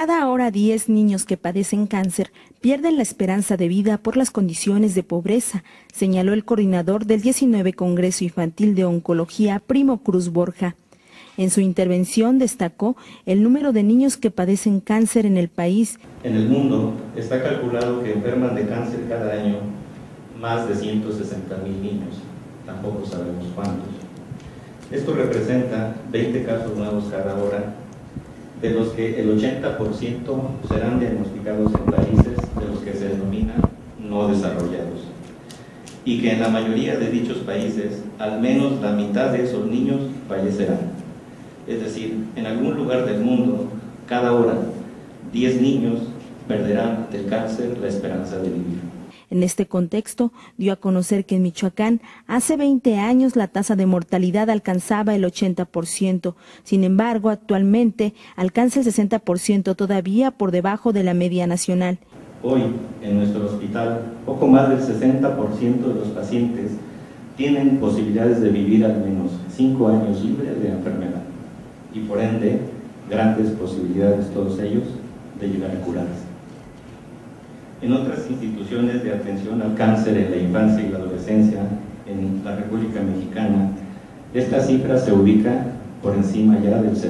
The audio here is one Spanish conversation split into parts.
Cada hora 10 niños que padecen cáncer pierden la esperanza de vida por las condiciones de pobreza, señaló el coordinador del 19 Congreso Infantil de Oncología, Primo Cruz Borja. En su intervención destacó el número de niños que padecen cáncer en el país. En el mundo está calculado que enferman de cáncer cada año más de 160 mil niños, tampoco sabemos cuántos. Esto representa 20 casos nuevos cada hora de los que el 80% serán diagnosticados en países de los que se denominan no desarrollados y que en la mayoría de dichos países al menos la mitad de esos niños fallecerán. Es decir, en algún lugar del mundo, cada hora, 10 niños perderán del cáncer la esperanza de vivir. En este contexto, dio a conocer que en Michoacán hace 20 años la tasa de mortalidad alcanzaba el 80%, sin embargo, actualmente alcanza el 60% todavía por debajo de la media nacional. Hoy, en nuestro hospital, poco más del 60% de los pacientes tienen posibilidades de vivir al menos 5 años libres de enfermedad y por ende grandes posibilidades todos ellos de llegar a curarse. En otras instituciones de atención al cáncer en la infancia y la adolescencia en la República Mexicana, esta cifra se ubica por encima ya del 70%.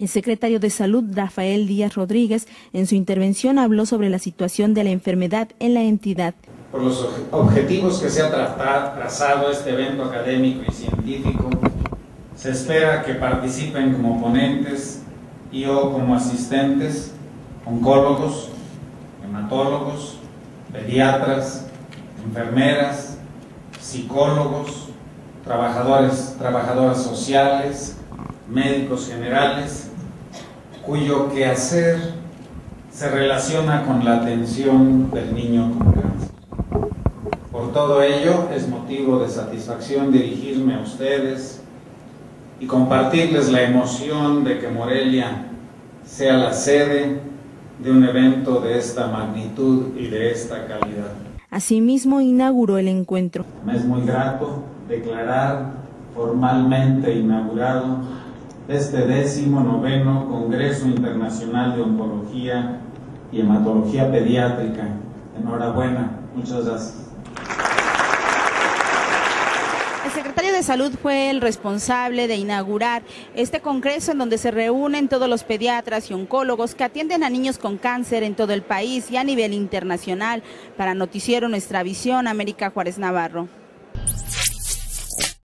El secretario de Salud, Rafael Díaz Rodríguez, en su intervención habló sobre la situación de la enfermedad en la entidad. Por los objetivos que se ha trazado este evento académico y científico, se espera que participen como ponentes y o como asistentes oncólogos, hematólogos, pediatras, enfermeras, psicólogos, trabajadores, trabajadoras sociales, médicos generales, cuyo quehacer se relaciona con la atención del niño con cáncer. Por todo ello, es motivo de satisfacción dirigirme a ustedes y compartirles la emoción de que Morelia sea la sede de un evento de esta magnitud y de esta calidad. Asimismo, inauguró el encuentro. Me es muy grato declarar formalmente inaugurado este décimo noveno Congreso Internacional de Oncología y Hematología Pediátrica. Enhorabuena, muchas gracias. El secretario de Salud fue el responsable de inaugurar este congreso en donde se reúnen todos los pediatras y oncólogos que atienden a niños con cáncer en todo el país y a nivel internacional. Para Noticiero Nuestra Visión, América Juárez Navarro.